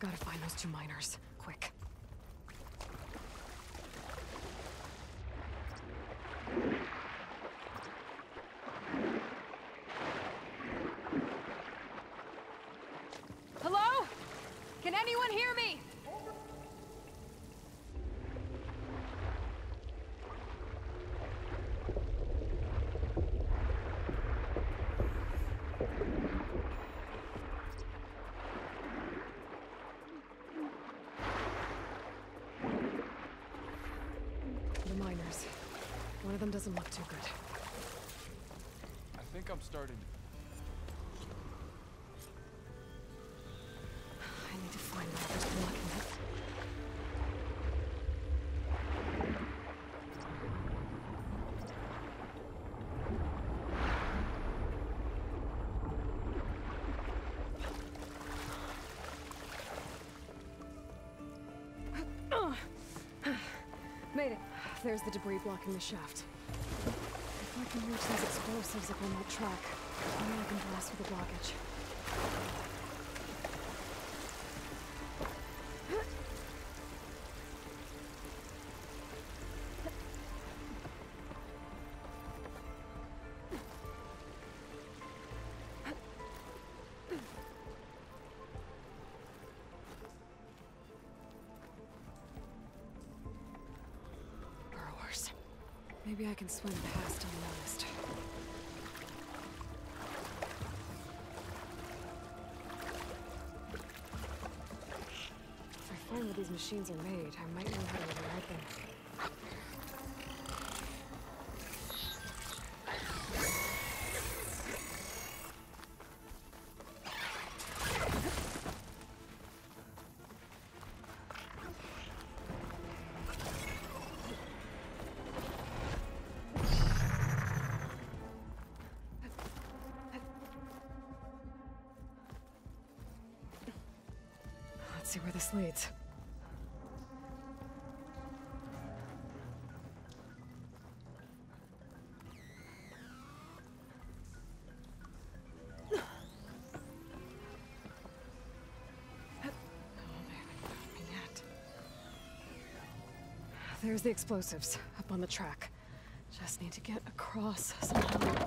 Gotta find those two miners. Quick. Hello? Can anyone hear me? The miners. One of them doesn't look too good. I think I'm starting. I need to find whatever's blocking it. Made it. There's the debris blocking the shaft. If I can reach those explosives up on that track, maybe I can blast through the blockage. Maybe I can swim past unnoticed. If I find where these machines are made, I might know how to rewrite them. Let's see where this leads. There's the explosives up on the track. Just need to get across somehow.